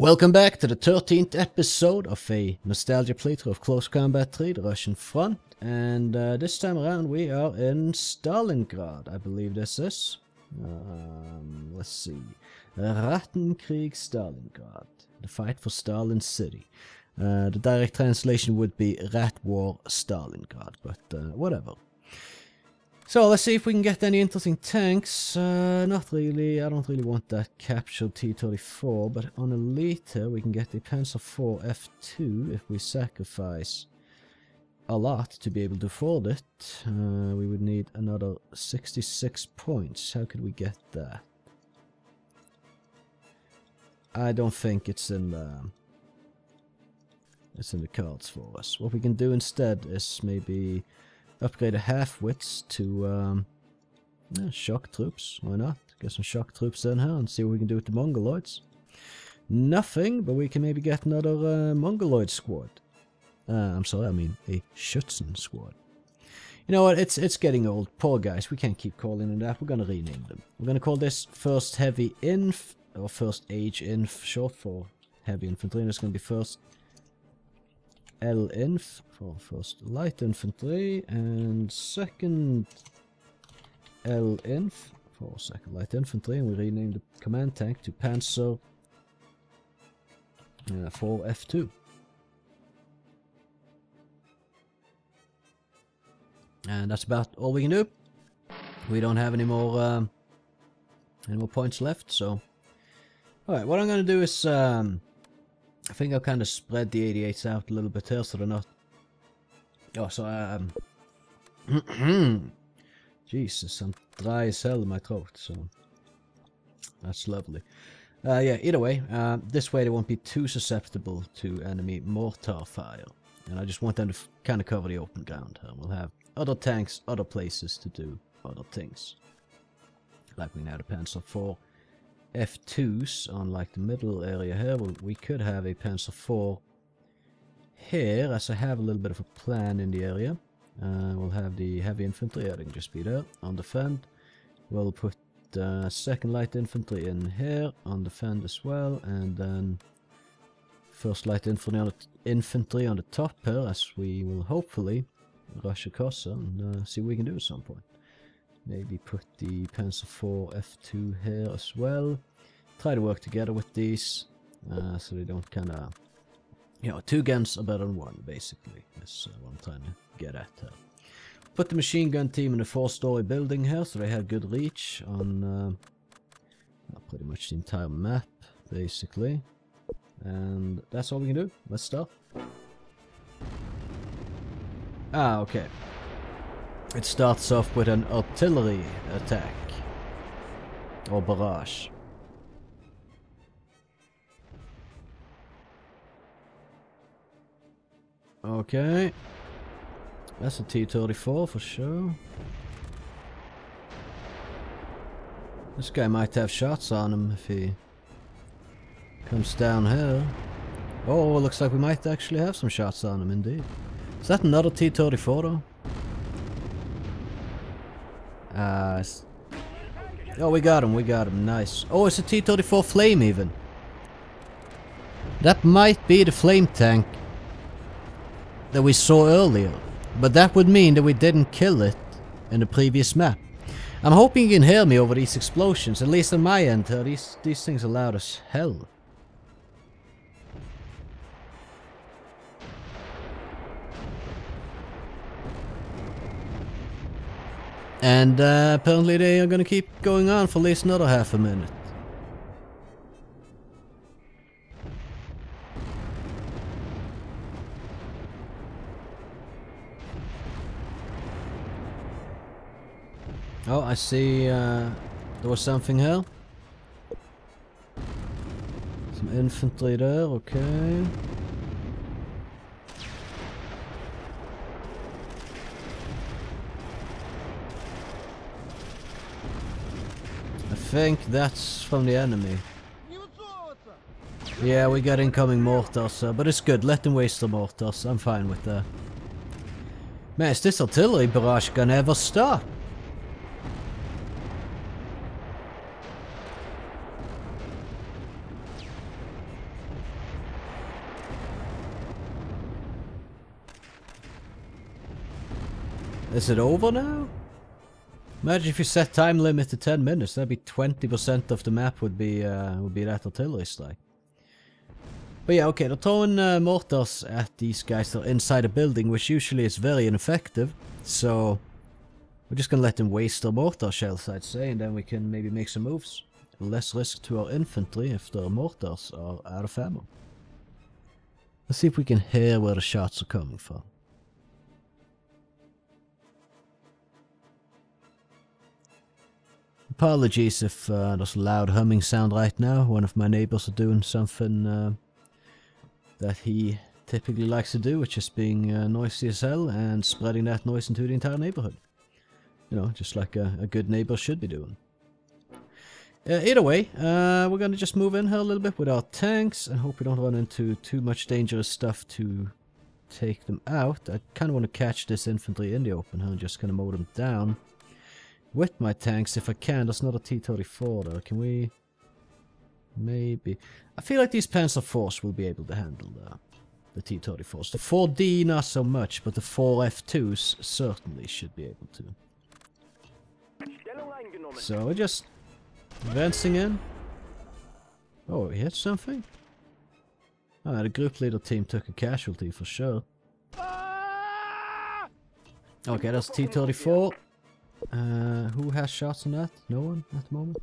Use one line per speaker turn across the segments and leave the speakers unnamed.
Welcome back to the 13th episode of a nostalgia playthrough of Close Combat 3, the Russian front. And uh, this time around we are in Stalingrad, I believe this is. Um, let's see. Rattenkrieg Stalingrad. The fight for Stalin City. Uh, the direct translation would be Rat War Stalingrad, but uh, whatever. So let's see if we can get any interesting tanks. Uh, not really, I don't really want that captured T-34, but on a later we can get the Panzer IV F2 if we sacrifice a lot to be able to afford it. Uh, we would need another 66 points. How could we get that? I don't think it's in the, it's in the cards for us. What we can do instead is maybe upgrade a half-wits to um, yeah, shock troops. Why not? Get some shock troops in here and see what we can do with the Mongoloids. Nothing, but we can maybe get another uh, Mongoloid squad. Uh, I'm sorry, I mean a Schutzen squad. You know what, it's it's getting old. Poor guys, we can't keep calling them that. We're gonna rename them. We're gonna call this First Heavy Inf, or First H-Inf, short for Heavy Infantry. And it's gonna be First L-Inf for first light infantry and second L-Inf for second light infantry and we rename the command tank to Panzer uh, 4F2. And that's about all we can do. We don't have any more um, any more points left, so alright, what I'm gonna do is um, I think I'll kind of spread the 88s out a little bit here so they're not... Oh, so um... Jesus, I'm dry as hell in my throat, so... That's lovely. Uh, yeah, either way, uh, this way they won't be too susceptible to enemy mortar fire. And I just want them to kind of cover the open ground. And we'll have other tanks, other places to do other things. Like we now the Panzer 4 F2s on like the middle area here. Well, we could have a Panzer 4 here, as I have a little bit of a plan in the area. Uh, we'll have the heavy infantry, yeah, just be there, on the defend. We'll put uh, second light infantry in here, on the defend as well, and then first light infantry on the, infantry on the top here, as we will hopefully rush across and uh, see what we can do at some point. Maybe put the Panzer 4 F2 here as well. Try to work together with these, uh, so they don't kind of... You know, two guns are better than one, basically. That's uh, what I'm trying to get at. Put the machine gun team in a four-story building here, so they have good reach on uh, pretty much the entire map, basically. And that's all we can do. Let's start. Ah, okay. It starts off with an artillery attack. Or barrage. Okay. That's a T-34 for sure. This guy might have shots on him if he comes down here. Oh, looks like we might actually have some shots on him indeed. Is that another T-34 though? Uh, oh, we got him, we got him, nice. Oh, it's a T-34 Flame even. That might be the flame tank that we saw earlier. But that would mean that we didn't kill it in the previous map. I'm hoping you can hear me over these explosions, at least on my end. These, these things are loud as hell. And uh, apparently they are gonna keep going on for at least another half a minute. Oh, I see uh, there was something here. Some infantry there, okay. think that's from the enemy. Yeah, we got incoming mortars, uh, but it's good. Let them waste the mortars. I'm fine with that. Man, is this artillery barrage gonna ever stop? Is it over now? Imagine if you set time limit to 10 minutes, that'd be 20% of the map would be uh, would be that artillery strike. But yeah, okay, they're throwing uh, mortars at these guys that are inside a building, which usually is very ineffective. So, we're just gonna let them waste their mortar shells, I'd say, and then we can maybe make some moves. Less risk to our infantry if their mortars are out of ammo. Let's see if we can hear where the shots are coming from. Apologies if uh, there's a loud humming sound right now. One of my neighbors are doing something uh, that he typically likes to do, which is being uh, noisy as hell and spreading that noise into the entire neighborhood. You know, just like a, a good neighbor should be doing. Uh, either way, uh, we're gonna just move in here a little bit with our tanks and hope we don't run into too much dangerous stuff to take them out. I kind of want to catch this infantry in the open here and just kind of mow them down with my tanks if I can. That's not a T-34 though. Can we... Maybe. I feel like these Panzer IVs will be able to handle the, the T-34s. The 4D not so much, but the 4 F2s certainly should be able to. So we're just advancing in. Oh, he hit something? Ah, the group leader team took a casualty for sure. Okay, that's T-34. Uh, who has shots on that? No one at the moment.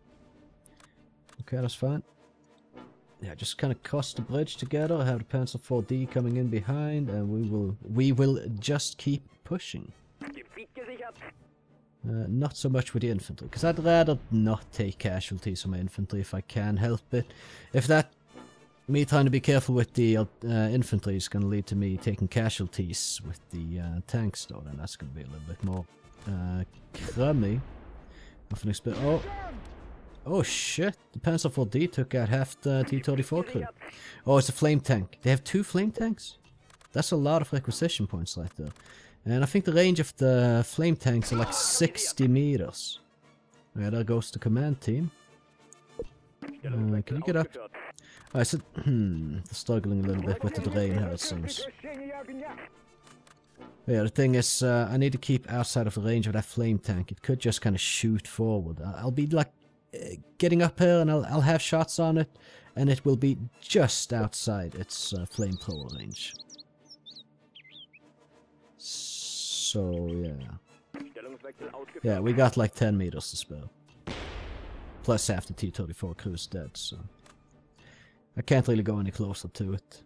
Okay, that's fine. Yeah, just kind of cross the bridge together. I have the Panzer 4D coming in behind, and we will we will just keep pushing. Uh, not so much with the infantry, because I'd rather not take casualties on my infantry if I can help it. If that me trying to be careful with the uh, infantry is going to lead to me taking casualties with the uh, tanks, though, then that's going to be a little bit more uh, crummy. Nothing expect. Oh. Oh shit, the Panzer 4D took out half the T-34 crew. Oh, it's a flame tank. They have two flame tanks? That's a lot of requisition points right there. And I think the range of the flame tanks are like 60 meters. Yeah, there goes the command team. Uh, can you get up? I said, hmm, struggling a little bit with the terrain here it seems. Yeah, the thing is, uh, I need to keep outside of the range of that flame tank. It could just kind of shoot forward. I'll be like uh, getting up here and I'll, I'll have shots on it and it will be just outside its uh, flamethrower range. So, yeah. Yeah, we got like 10 meters to spare. Plus half the T-34 crew is dead, so... I can't really go any closer to it.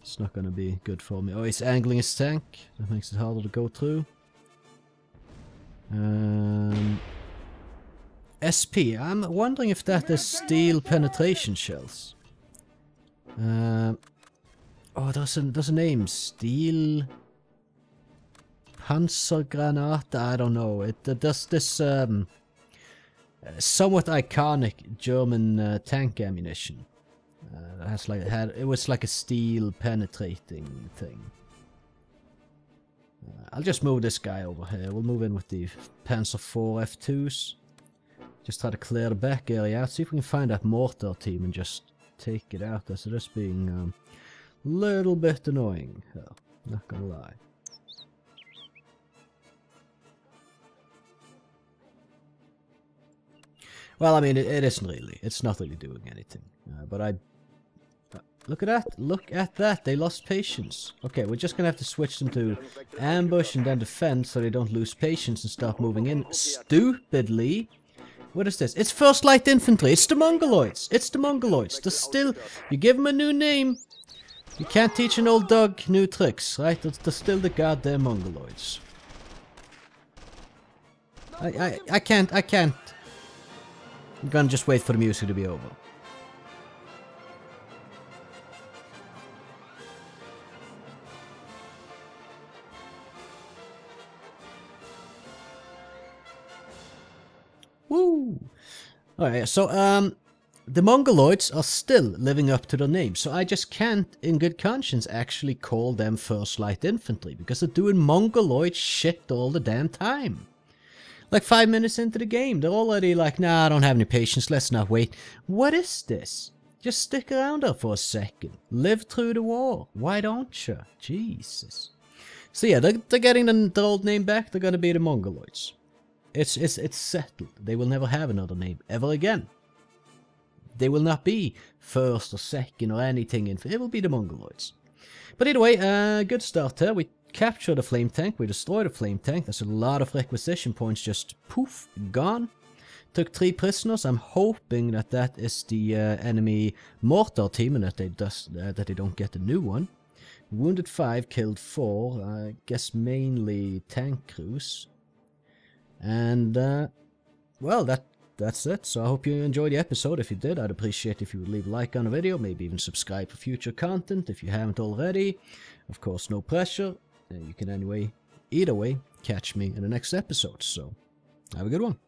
It's not gonna be good for me. Oh, he's angling his tank. That makes it harder to go through. Um, SP. I'm wondering if that is steel penetration shells. Um, oh, there's a, there's a name. Steel... Panzergranate? I don't know. It uh, does this um, somewhat iconic German uh, tank ammunition. Uh, has like it had it was like a steel penetrating thing. Uh, I'll just move this guy over here. We'll move in with the Panzer 4 F2s. Just try to clear the back area out. See if we can find that mortar team and just take it out. That's just being a um, little bit annoying. Hell, not gonna lie. Well, I mean, it, it isn't really. It's not really doing anything. Uh, but I Look at that. Look at that. They lost patience. Okay, we're just gonna have to switch them to ambush and then defend so they don't lose patience and start moving in stupidly. What is this? It's First Light Infantry. It's the Mongoloids. It's the Mongoloids. They're still... You give them a new name. You can't teach an old dog new tricks, right? They're, they're still the goddamn Mongoloids. I, I, I can't, I can't. I'm gonna just wait for the music to be over. Woo! Alright, so, um, the Mongoloids are still living up to their name, so I just can't, in good conscience, actually call them First Light Infantry, because they're doing Mongoloid shit all the damn time. Like five minutes into the game, they're already like, nah, I don't have any patience, let's not wait. What is this? Just stick around there for a second. Live through the war. Why don't you? Jesus. So yeah, they're, they're getting the, old name back. They're gonna be the Mongoloids. It's it's it's settled. They will never have another name ever again. They will not be first or second or anything. In, it will be the Mongoloids. But either way, uh, good start here. We capture the flame tank. We destroy the flame tank. There's a lot of requisition points just poof, gone. Took three prisoners. I'm hoping that that is the uh, enemy mortar team and that they, does, uh, that they don't get a new one. Wounded 5, killed 4. I guess mainly tank crews. And, uh, well, that that's it. So I hope you enjoyed the episode. If you did, I'd appreciate if you would leave a like on the video, maybe even subscribe for future content if you haven't already. Of course, no pressure. You can anyway, either way, catch me in the next episode. So, have a good one.